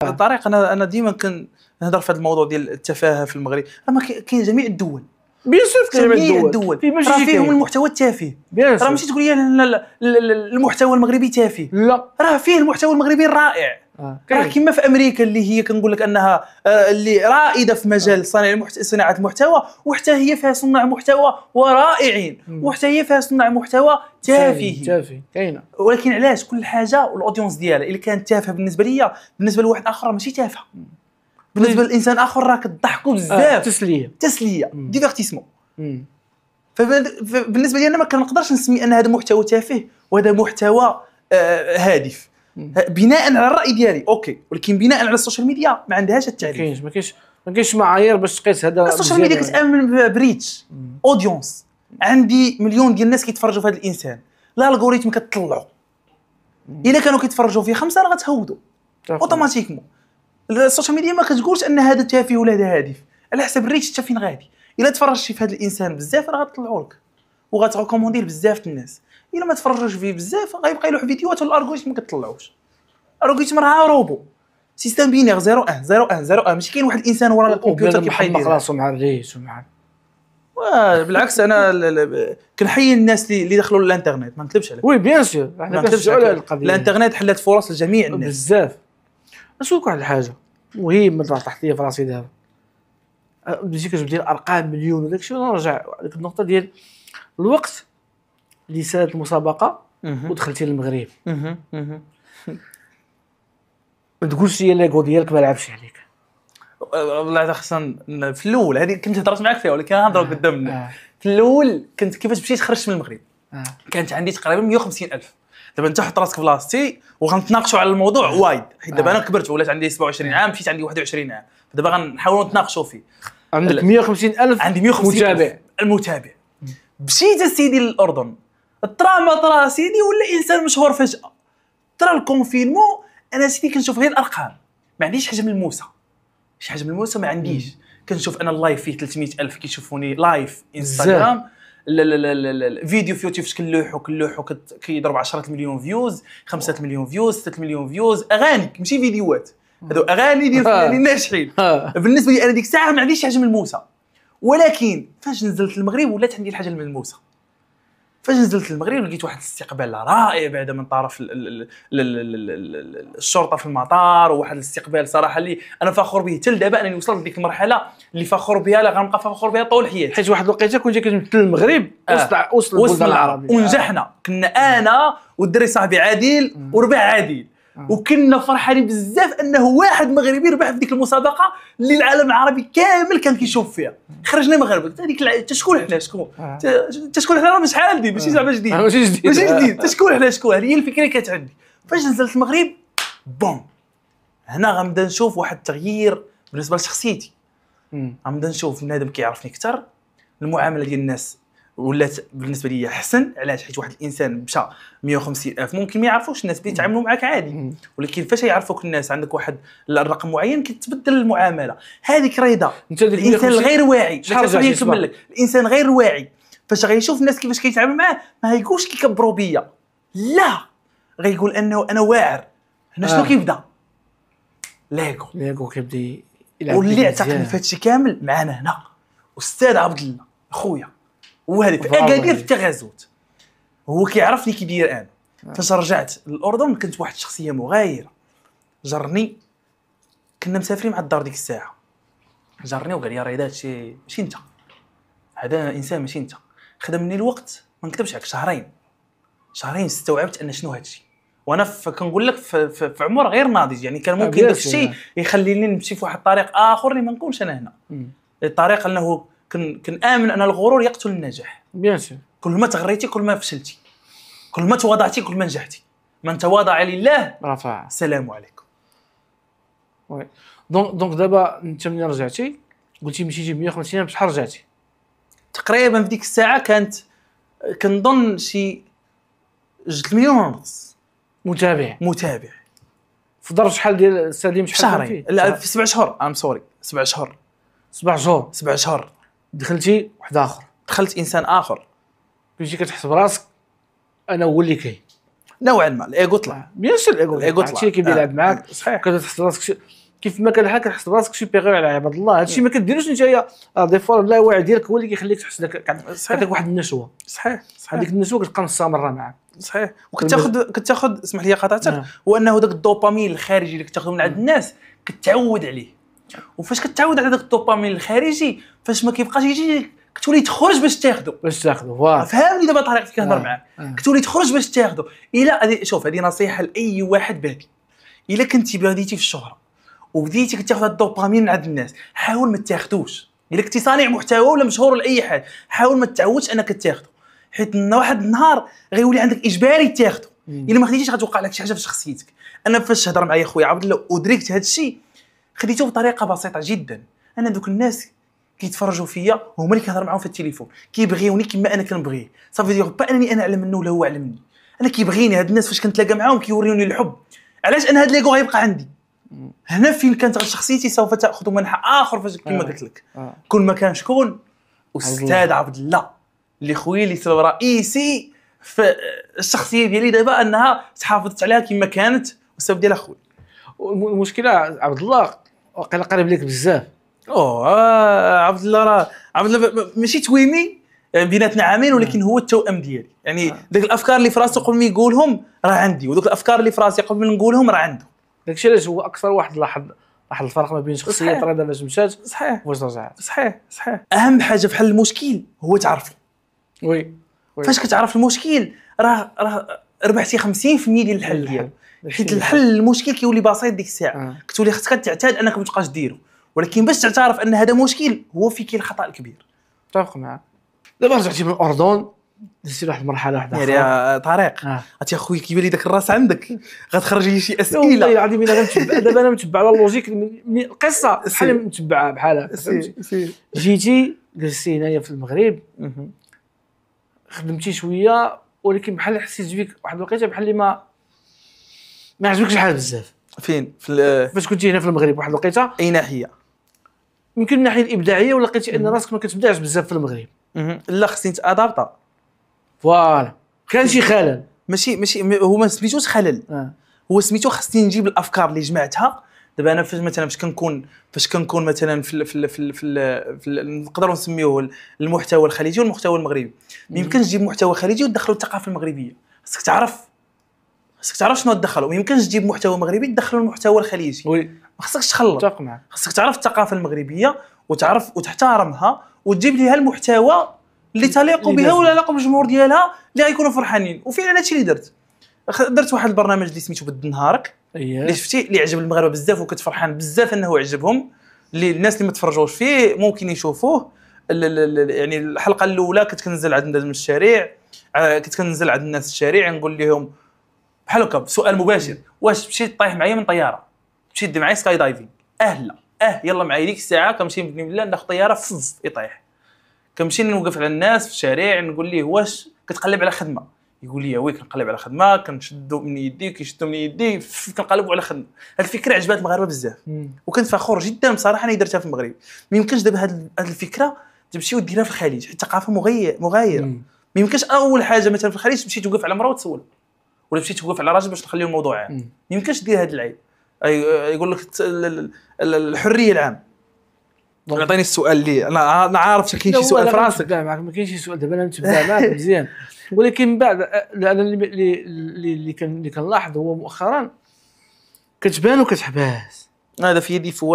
طارق أنا أنا ديما كن نهضر في هذا الموضوع ديال التفاهة في المغرب. راه كاين جميع الدول bien sûr في جميع الدول في راه فيهم. المحتوى التافه. bien راه ماشي تقول لي المحتوى المغربي تافه. لا. راه فيه المحتوى المغربي الرائع. آه، راه كما في أمريكا اللي هي كنقول لك أنها آه، اللي رائدة في مجال صناعة المحت... صناعة المحتوى وحتى هي فيها صناع محتوى ورائعين. وحتى هي فيها صناع محتوى تافه. تافه كاينة. ولكن علاش كل حاجة وال audience ديالها إلا كانت تافهة بالنسبة ليا بالنسبة لواحد آخر ماشي تافهة. بالنسبة للانسان آخر راه كتضحكوا آه، بزاف. تسلية. تسلية. divertissement فبالنسبه لي أنا ما كنقدرش نسمي أن هذا محتوى تافه وهذا محتوى آه، هادف. بناء على الرأي ديالي. okay ولكن بناء على ال social media ما عندهاش ما التعريف كاينش ما كاينش ما كاينش معايير باش تقيس هذا ال social media مزيان. كتأمن ب reach. audience عندي مليون ديال الناس كيتفرجوا في هذا الإنسان. لا ال algorithm كتطلعوا إلا كانوا كيتفرجوا فيه خمسة راه غتهودوا. automatiquement ال social media ما كتقولش أن هذا تافه ولا هذا هادف. على حسب ال reach حتى فين غادي. إلا تفرجتي في هذا الإنسان بزاف راه غتطلعوا لك. وغت recommandé ه لبزاف الناس. إلا ما تفرجوش فيه بزاف غيبقى يلوح فيديوهات وال algorithm ما كتطلعوش. ال algorithm راه robot. système binaire 0 1 0 1 0 1 ماشي كاين واحد الإنسان ورا الكمبيوتر كيبقى محمق يدير راسو مع ال reach ومع بالعكس أنا كنحيي الناس اللي دخلوا للإنترنت. ما نكذبش عليك. oui bien sûr. ما نكذبش على القضية. الإنترنت حلت فرص لجميع الناس. بزاف. نسولك واحد الحاجة مهمه طاحت لي في راسي دابا أه، بديتي كتجبد ديال ارقام مليون وداك الشيء ونرجع لك النقطة ديال الوقت اللي سالت المسابقة مهم. ودخلتي للمغرب مهم. مهم. ما تقولش لي l'ego ديالك ما لعبش عليك والله خصنا ن- في الأول هذه كنت هضرت معك فيها ولكن غنهضر قدام آه. في الأول كنت كيفاش مشيت خرجت من المغرب. كانت عندي تقريبا 150 ألف دابا انت حط راسك في بلاصتي وغنتناقشوا على الموضوع وايد. حيت دابا آه. أنا كبرت ولات عندي 27 عام مشيت عندي 21 عام. دابا غنحاولوا نتناقشوا فيه. عندك لا. 150 ألف عندي 150 متابع. المتابع. مشيت اسيدي للأردن. طرا ما طرا سيدي ولا إنسان مشهور فجأة. طرا ال confinement أنا سيدي كنشوف غير الأرقام. ما عنديش حاجة ملموسه شي حاجة ملموسه ما عنديش. كنشوف أنا ال live فيه 300 ألف كيشوفوني live انستغرام الفيديو في يوتيوب كنلوحو كنلوحو كت- كيضرب 10 مليون views 5 مليون views 6 مليون views أغاني ماشي فيديوهات. هذو أغاني ديال آه. فنانين ناجحين. بالنسبة لي أنا ديك الساعة ما عنديش حاجة ملموسه ولكن فاش نزلت المغرب ولات عندي الحاجة الملموسه فاش نزلت المغرب لقيت واحد الاستقبال رائع بعد من طرف ال- ال- ال- ال- ال- ال- ال- الشرطه في المطار وواحد الاستقبال صراحة اللي أنا فخور به حتى لدابا انني وصلت لديك المرحله اللي فخور بها لا غنبقى فخور بها طول حياتي حيت واحد الوقيته كنت كتمثل المغرب آه. وسط وسط البلدان العرب العربيه ونجحنا كنا أنا والدري صاحبي عادل وربع عادل آه. وكنا فرحانين بزاف انه واحد مغربي ربح في ديك المسابقة اللي العالم العربي كامل كان كيشوف فيها. خرجنا مغاربه قلت هذيك تا شكون حنا؟ شكون؟ آه. تا- تا شكون حنا؟ راه مش شحال هادي ماشي زعما جديد. آه، ماشي جديد. ماشي آه. جديد تا شكون حنا؟ شكون؟ هذه هي الفكرة اللي كانت عندي. فاش نزلت المغرب بوم هنا غنبدا نشوف واحد التغيير بالنسبة لشخصيتي. غنبدا نشوف بنادم كيعرفني أكثر المعاملة ديال الناس. ولات بالنسبة لي أحسن علاش؟ حيت واحد الإنسان مشى 150 ألف ممكن ما يعرفوش الناس بيتعاملوا معك عادي. ولكن فاش يعرفوك الناس عندك واحد الرقم معين كتبدل المعاملة. هذيك ديك الإنسان 150 الغير واعي. شحال نكمل لك. الإنسان غير واعي. فاش غيشوف الناس كيفاش كيتعامل معاه ما غيقولش كيكبروا بيا. لا! غيقول أنه أنا واعر. هنا شنو آه. كيبدأ؟ l'ego l'ego كيبدأ واللي اعتقد. في هادشي كامل معنا هنا. أستاذ عبد الله خويا هو هذه في اكادير. في تغازوت هو كيعرفني كي داير أنا فاش رجعت للأردن كنت واحد الشخصية مغايرة. جرني. كنا مسافرين مع الدار ديك الساعة. جرني وقال لي رضا هادشي ماشي أنت. هذا إنسان ماشي أنت. خدم مني الوقت ما نكذبش عليك. شهرين. شهرين استوعبت أن شنو هادشي. وأنا كنقول لك في, في, في عمر غير ناضج. يعني كان ممكن داك. الشيء يخليني نمشي في واحد الطريق آخر اللي ما نكونش أنا هنا. الطريق أنه كن كنامن أن الغرور يقتل النجاح. بيان سور كل ما تغريتي كل ما فشلتي. كل ما تواضعتي كل ما نجحتي. من تواضع لله رفع. السلام عليكم. oui donc donc دابا انت ملي رجعتي؟ قلتي مشيتي ب 150 الف شحال رجعتي؟ تقريبا في ديك الساعة كانت كنظن شي جوج مليون ونص. متابع. متابع. في ظرف شحال ديال السليم شحال شهرين؟ لا. في سبع شهور. I'm sorry سبع شهور. سبع شهور. سبع شهور. دخلتي واحد آخر. دخلت إنسان آخر. كنتي كتحس براسك أنا هو اللي كاين. نوعا ما الايجو طلع. bien sûr ال ego هادشي طلع. اللي كيبدا آه. يلعب معاك؟ صحيح. كتحس براسك كيف ما كان حال كتحس براسك supérieur على عباد الله. هادشي ما كديروش نتايا آه، des fois اللاوعي ديالك هو اللي كيخليك تحس. كتعطيك واحد النشوه صحيح صحيح. هذيك النشوه كتبقى مستمره معاك. صحيح. وكتاخذ كتاخذ اسمح لي قطعتك نعم. هو انه ذاك الدوبامين الخارجي اللي كتاخذه من عند الناس كتعود عليه. وفاش كتعود على ذاك الدوبامين الخارجي فاش ما كيبقاش يجي كتولي تخرج باش تاخذه باش تاخذه voilà. فهمني دابا طريقتي كنهضر آه. معاك آه. كتولي تخرج باش تاخذه إلا شوف هذه نصيحة لأي واحد بادي إلا كنتي بديتي في الشهرة وبديتي كتاخذ الدوبامين من عند الناس حاول ما تاخذوش إلا كنتي صانع محتوى ولا مشهور ولا أي حاجة حاول ما تعودش أنك تاخذه حيت واحد النهار غيولي عندك إجباري تاخذه مم. إلا ما خديتيش غتوقع لك شي حاجة في شخصيتك. أنا فاش هضر معايا خويا عبد الله ودركت هذا الشيء خديته بطريقة بسيطة جدا. أنا دوك الناس كيتفرجوا فيا هما اللي كنهضر معاهم في التليفون. كيبغيوني كما أنا كنبغيه صافي دير با أنني أنا أعلم منه ولا هو أعلم مني. أنا كيبغيني هاد الناس فاش كنتلاقى معاهم كيوريوني الحب. علاش؟ أنا هاد l'ego غيبقى عندي. هنا فين كانت شخصيتي سوف تأخذ منحى آخر فاش كما آه. قلت لك. آه. كل ما كان شكون. أستاذ عبد الله اللي خويا اللي سبب رئيسي في الشخصية ديالي دابا أنها تحافظت عليها كما كانت والسبب ديالها خويا المشكلة عبد الله وقيلا قريب لك بزاف. أوه آه عبد الله راه عبد الله ماشي تويمي يعني بيناتنا عامين ولكن هو التوأم ديالي. يعني آه. ذاك الأفكار اللي في راسه قبل ما يقولهم راه عندي وذوك الأفكار اللي في راسي قبل ما نقولهم راه عنده داكشي علاش هو أكثر واحد لاحظ لاحظ الفرق ما بين صحيح. رضا باش مشات صحيح. واش رجعت. صحيح صحيح. أهم حاجة في حل المشكل هو تعرفه oui oui. فاش كتعرف المشكل راه راه ربحتي 50% ديال الحل ديالو حيت الحل المشكل كيولي بسيط ديك الساعة. آه. كتولي خصك تعتاد أنك ما تبقاش ديرو. ولكن باش تعترف أن هذا مشكل هو فين كاين الخطا الكبير متفق معك دابا رجعتي من الأردن درتي واحد المرحلة واحدة يعني أخرى آه، طارق آه. عرفتي أخويا كيبان لي داك الراس عندك. غتخرج لي شي والله أسئلة. العظيم إلا غنتبع دابا أنا متبع على ال logique من- من- القصة بحال. متبعها بحالها جيتي جلستي هنايا في المغرب. خدمتي شوية ولكن بحال حسيت بك واحد الوقيتة بحال اللي ما ما عجبكش الحال بزاف. فين؟ في فاش كنتي هنا في المغرب واحد الوقيته؟ أي ناحية. يمكن من الناحية الإبداعية ولا لقيتي أن راسك ما كتبدعش بزاف في المغرب. لا خصني نتادابطا فوالا. كان شي خلل. ماشي ماشي هو ما سميتوش خلل. آه. هو سميتو خصني نجيب الأفكار اللي جمعتها. دابا أنا فاش مثلا فاش كنكون فاش كنكون مثلا في ال في ال في ال في, ال في ال نقدروا نسميوه المحتوى الخليجي والمحتوى المغربي. ما يمكنش تجيب محتوى خليجي وتدخلوا الثقافة المغربية. خصك تعرف خصك تعرف شنو تدخلوا ما يمكنش تجيب محتوى مغربي تدخلوا المحتوى الخليجي. وي. ما خصكش تخلط. متفق معك. خصك تعرف الثقافة المغربية وتعرف وتحترمها وتجيب ليها المحتوى اللي تليق بها. ولا يليق بالجمهور ديالها اللي غيكونوا فرحانين. وفعلا هادشي اللي درت. درت واحد البرنامج اللي سميتو بدل نهارك اللي شفتي اللي عجب المغاربه بزاف وكنت فرحان بزاف إنه عجبهم اللي الناس اللي ما تفرجوش فيه ممكن يشوفوه. يعني الحلقة الأولى كنت كنزل عند الناس من الشارع كنت كنزل عند الناس الشارع نقول لهم بحال هكا سؤال مباشر. واش مشيت طايح معايا من طيارة؟ مشيت معايا skydiving. آه لا أه يلا معايا ديك الساعة كنمشي بني ملال ناخذ طيارة فز يطيح كنمشي نوقف على الناس في الشارع نقول ليه واش كتقلب على خدمة. يقول لي oui كنقلب على خدمة كنشدو من يدي كيشدو من يدي كنقلبوا على خدمة. هذه الفكرة عجبات المغاربة بزاف. وكنت فخور جدا بصراحة أني درتها في المغرب. ما يمكنش دابا هذه الفكرة تمشي وديرها في الخليج. حيت الثقافه مغايرة. ما يمكنش أول حاجة مثلا في الخليج تمشي توقف على مراه وتسول ولا تمشي توقف على راجل باش تخليه الموضوع عام. ما يمكنش دير هذا العيب. يقول لك الحرية العام عطيني السؤال اللي أنا أنا عارف كاين شي سؤال في راسك معك ما كاينش شي سؤال. دابا أنا نتبع معك مزيان. ولكن من بعد أنا اللي اللي اللي اللي كان اللي كنلاحظ هو مؤخرا كتبان وكتحباس. هذا في يدي فواز